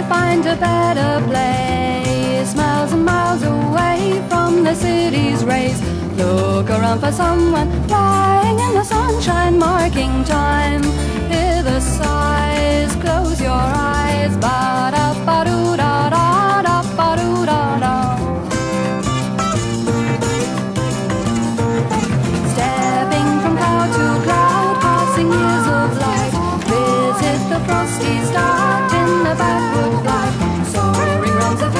may find a better place miles and miles away from the city's rays. Look around for someone flying in the sunshine, marking time. Hear the sighs, close your eyes. Ba da ba doo da da da da da. Stepping from cloud to cloud, passing years of life. Visit the frosty start in the back sounds of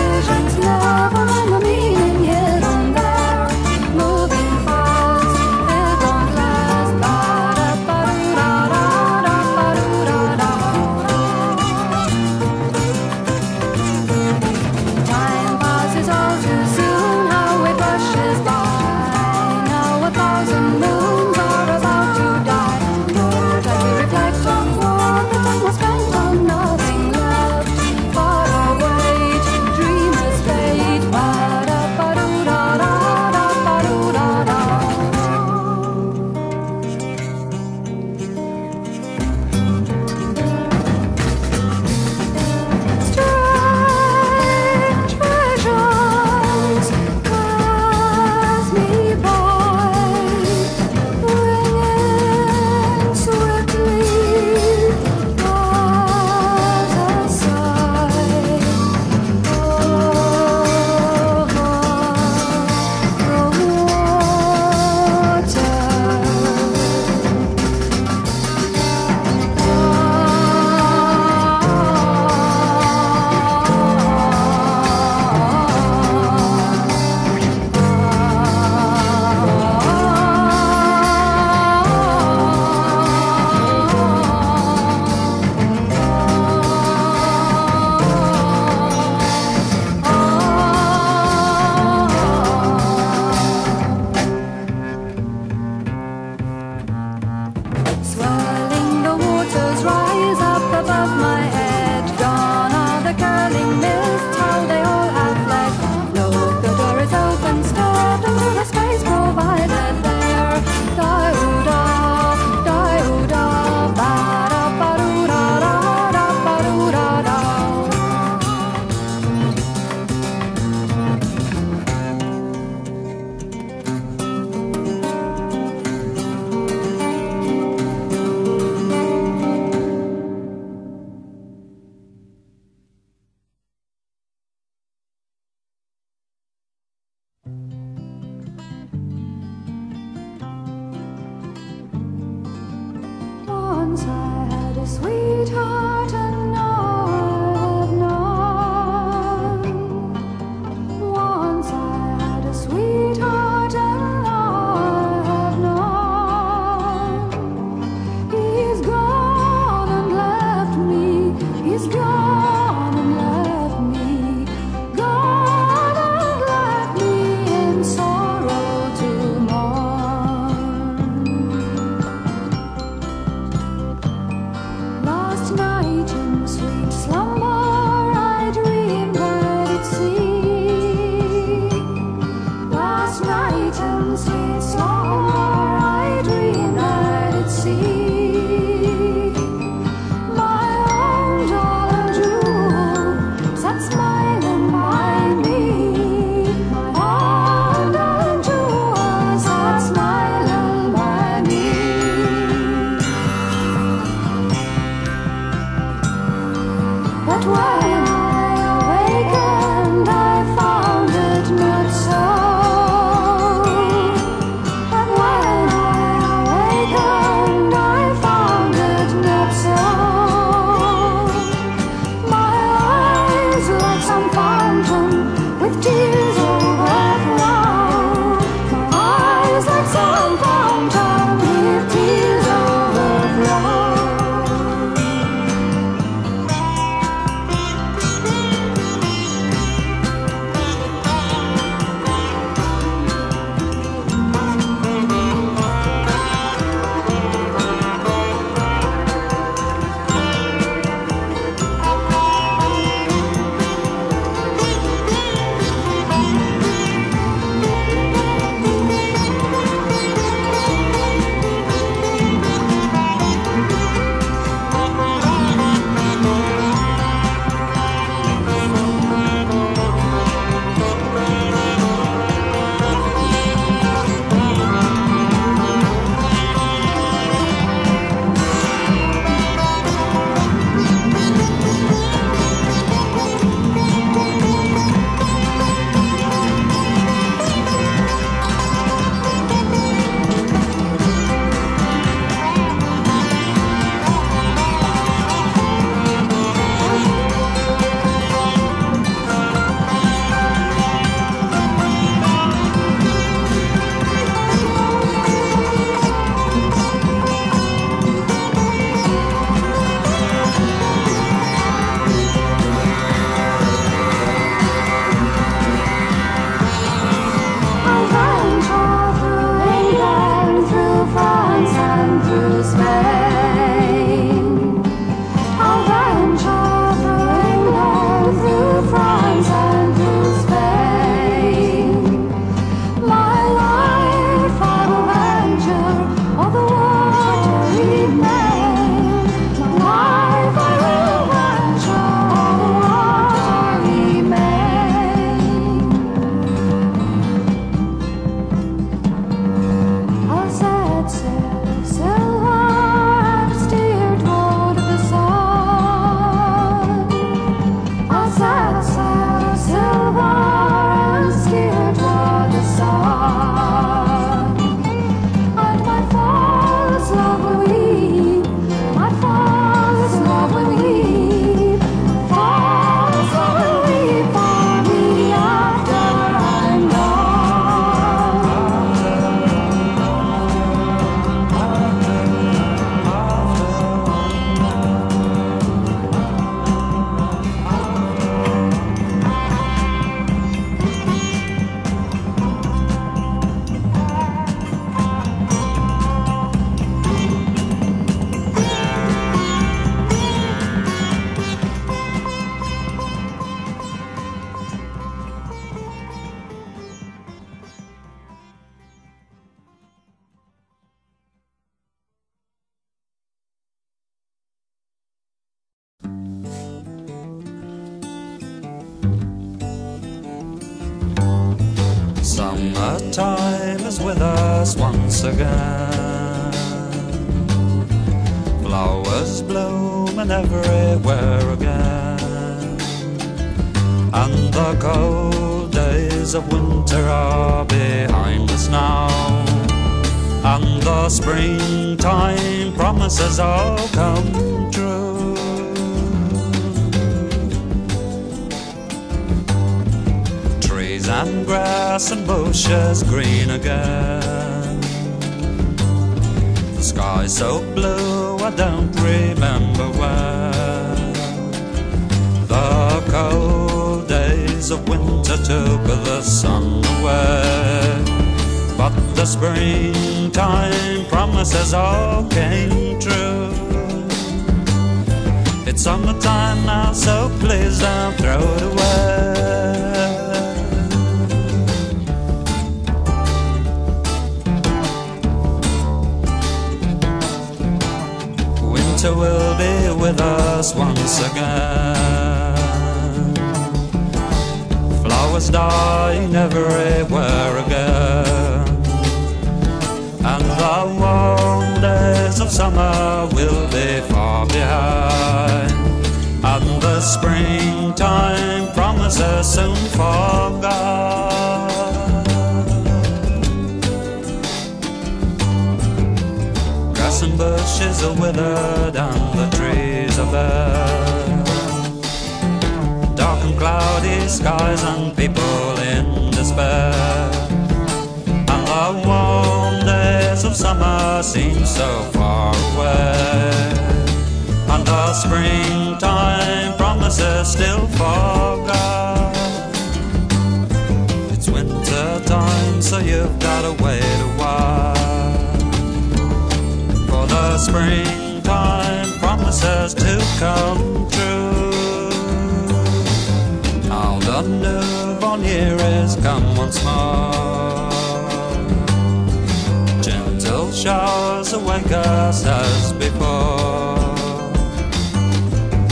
Summertime is with us once again. Flowers blooming everywhere again. And the cold days of winter are behind us now. And the springtime promises all come true. And grass and bushes green again. The sky so blue I don't remember when. The cold days of winter took the sun away. But the springtime promises all came true. It's summertime now, so please don't throw it away. Winter will be with us once again. Flowers dying everywhere again. And the warm days of summer will be far behind. And the springtime promises soon forgot. Bushes are withered and the trees are bare. Dark and cloudy skies and people in despair. And the warm days of summer seem so far away. And the springtime promises still forgot. It's winter time, so you've gotta wait springtime promises to come true. Now the newborn year come once more. Gentle showers awake us as before.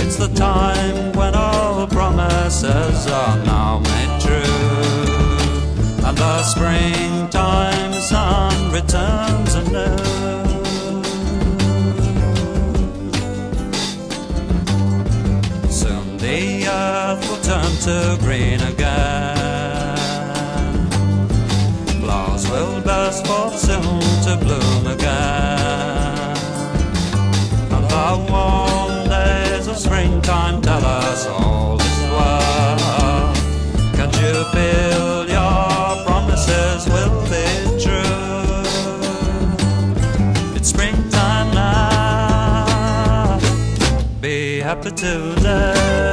It's the time when all promises are now made true. And the springtime sun returns anew. Turn to green again. Flowers will burst forth soon to bloom again. And the warm days of springtime tell us all is well. Can you feel your promises will be true? It's springtime now. Be happy today.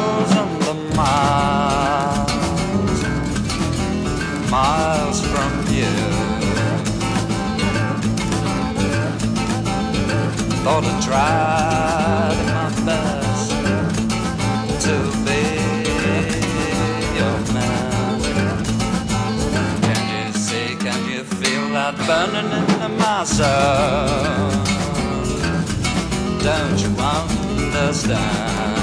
miles and the miles, miles from here. Thought I tried my best to be your man. Can you see, can you feel that burning in my soul? Don't you understand?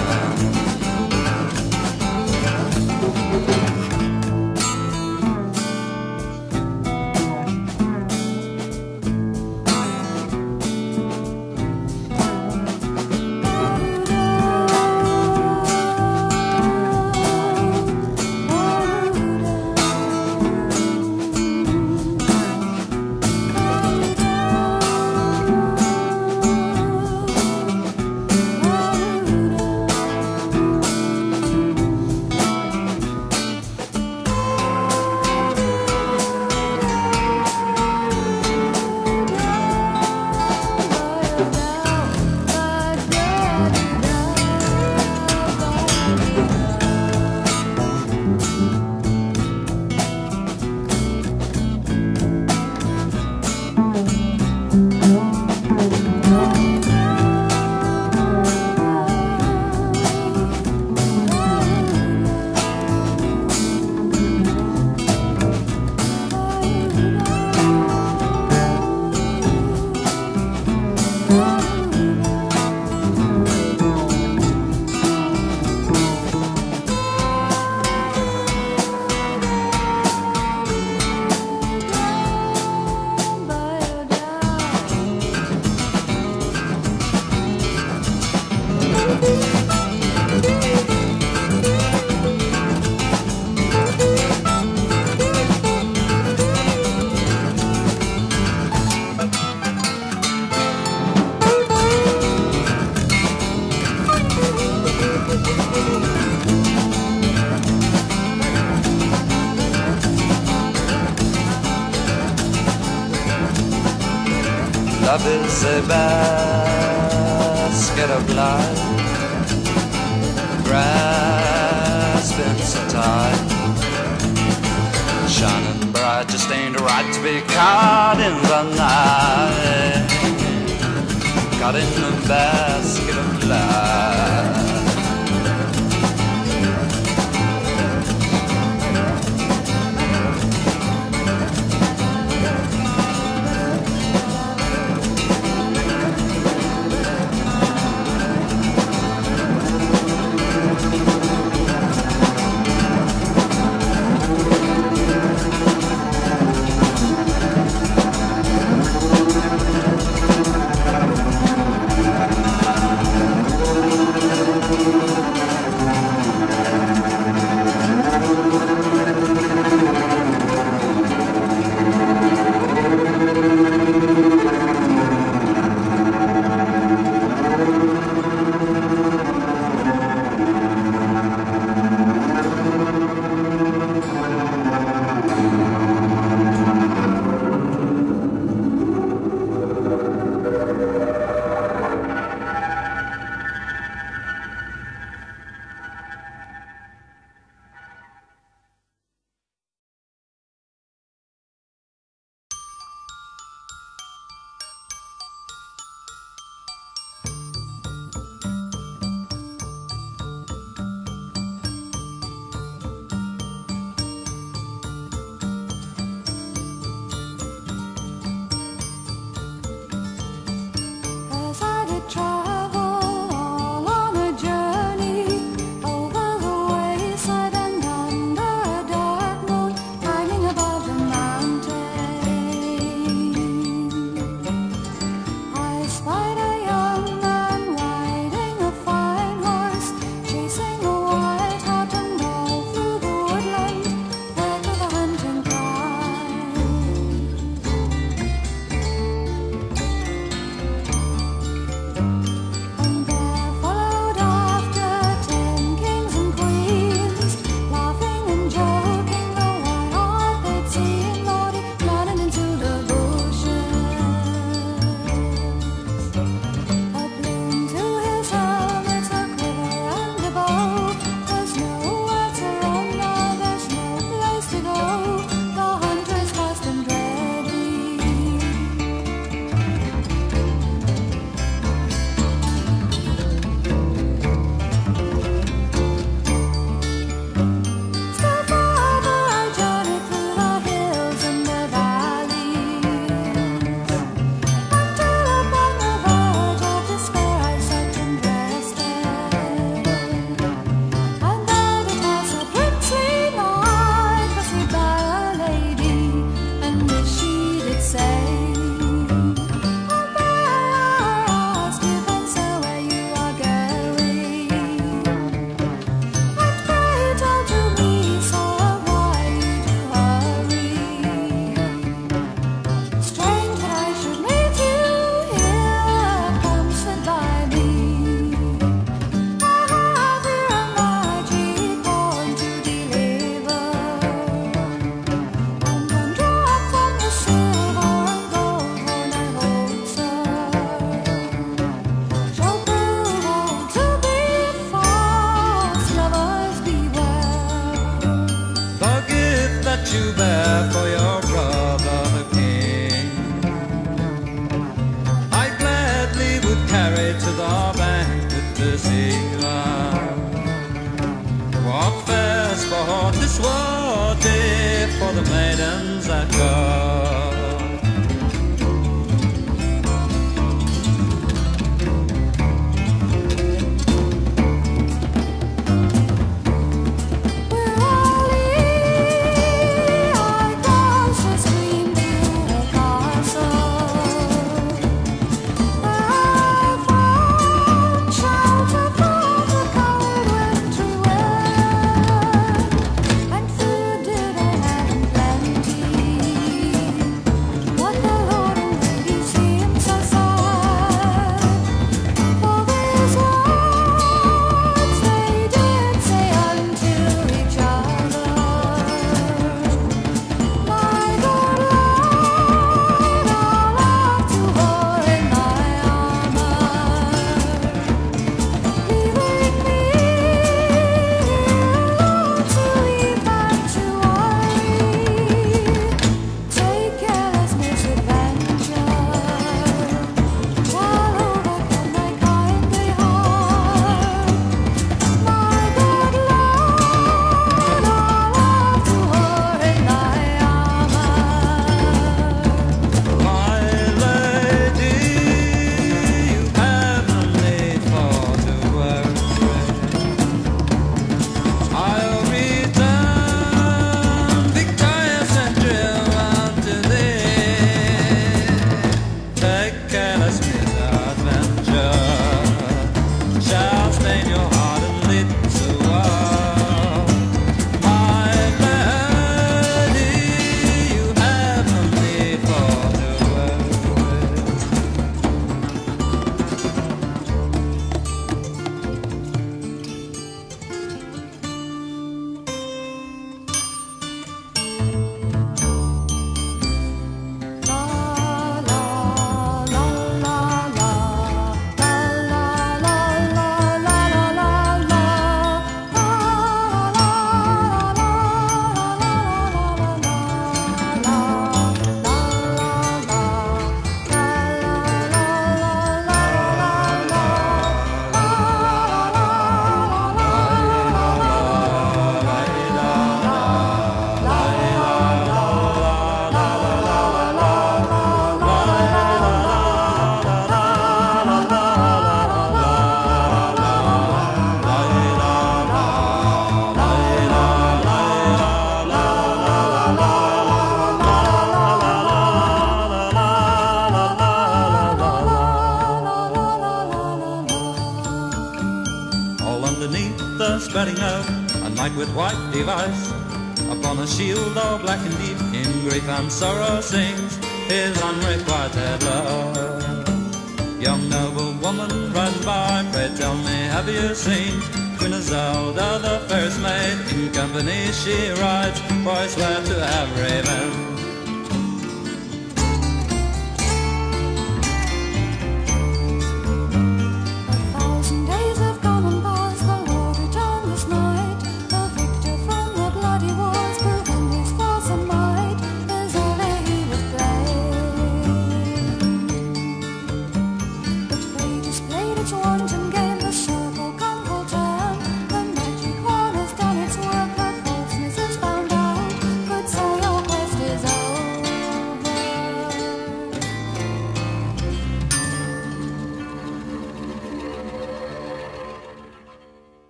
basket of light grasping so tight. Shining bright just ain't right to be caught in the night. Caught in the basket of light Walk fast for haughty, swarthy, for the maidens I call.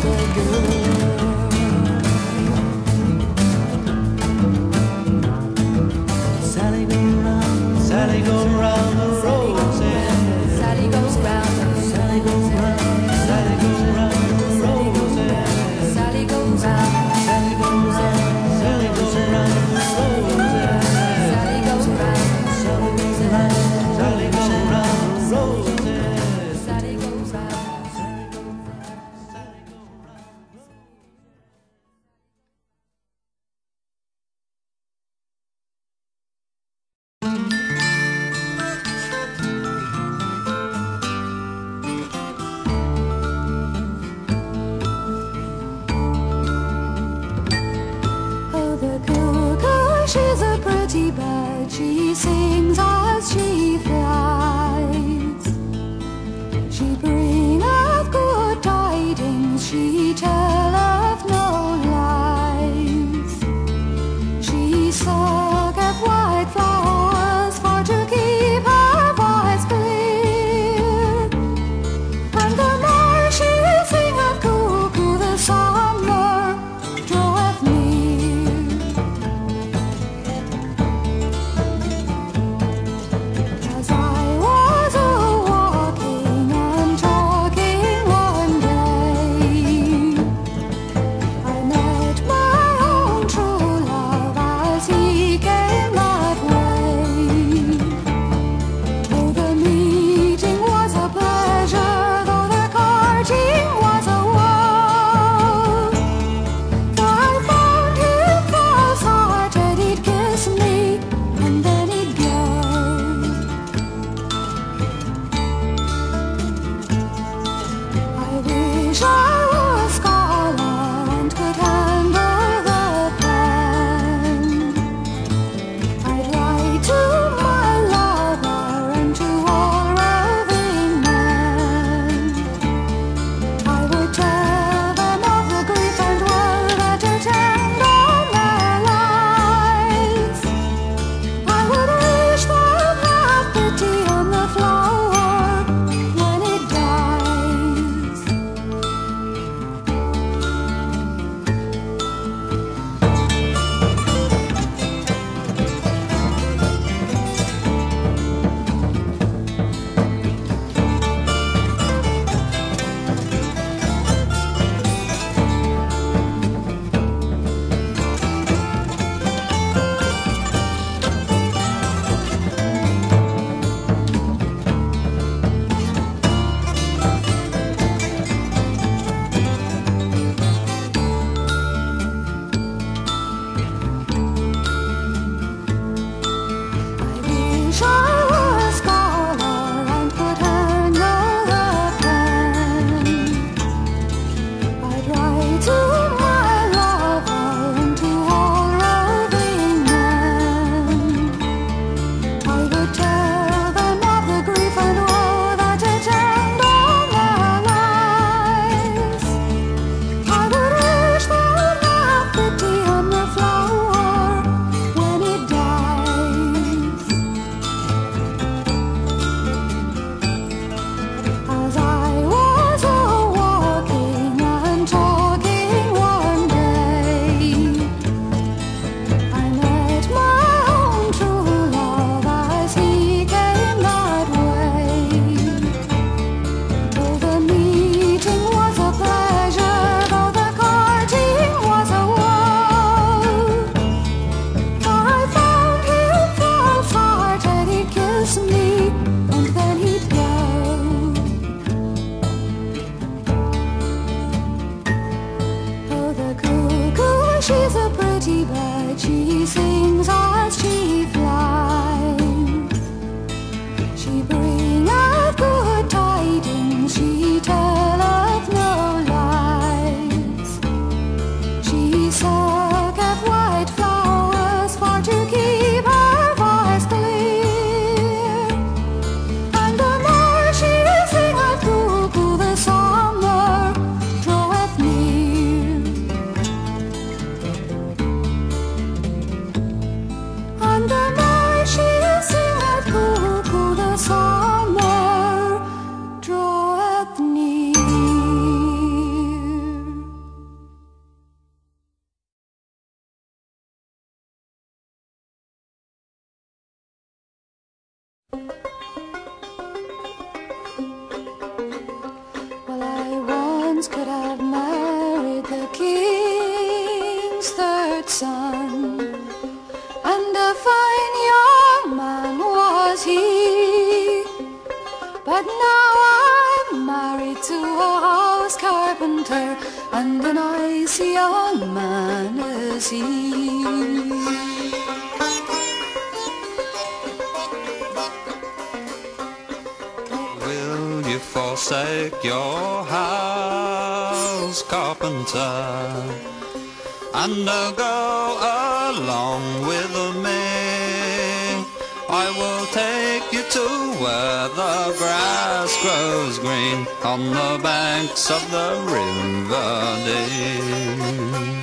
pretty bird. see Will you forsake your house, carpenter, and I'll go along with me? I will take you to where the grass grows green on the banks of the river Dee.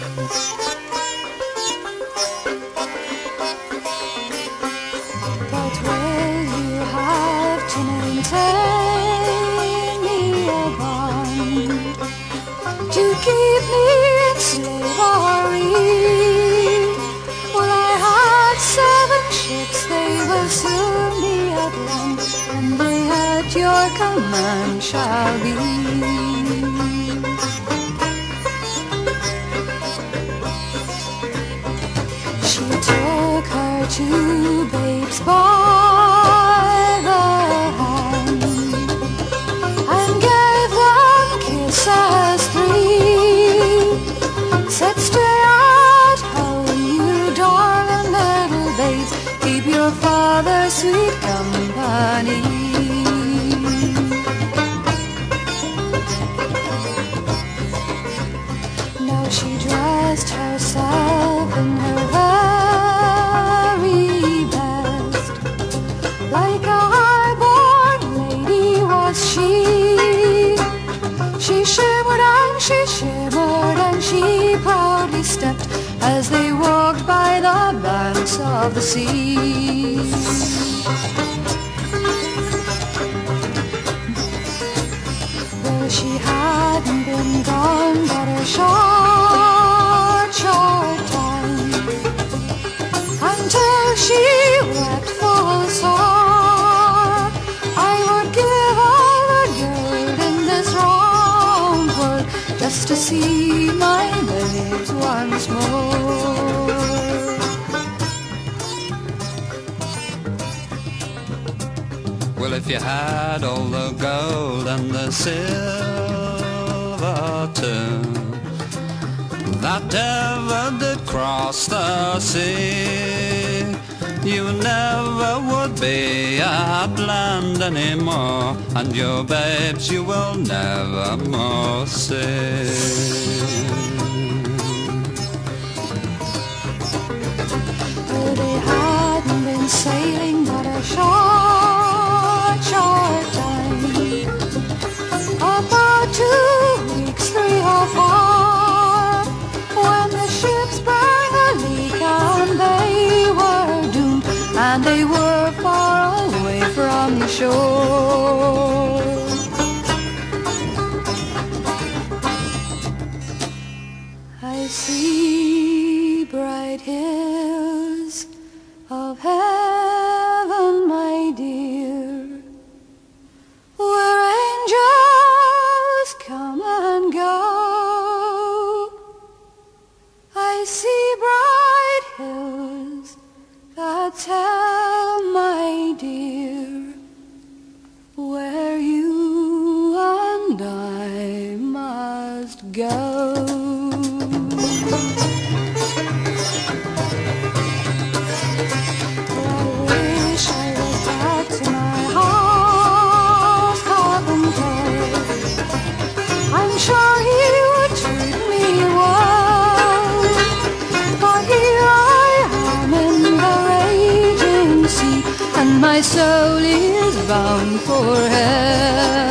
At your command shall be. She took her two babes by the hand and gave them kisses three. Said, stay at home, oh, you darling little babes, keep your father sweet company. Of the sea. Well, she hadn't been gone but a short, if you had all the gold and the silver too, that ever did cross the sea, you never would be at land anymore, and your babes you will never more see. They hadn't been sailing but a two weeks, three or four, when the ship sprang a leak and they were doomed, and they were far away from the shore. I see bright hills my soul is bound for hell.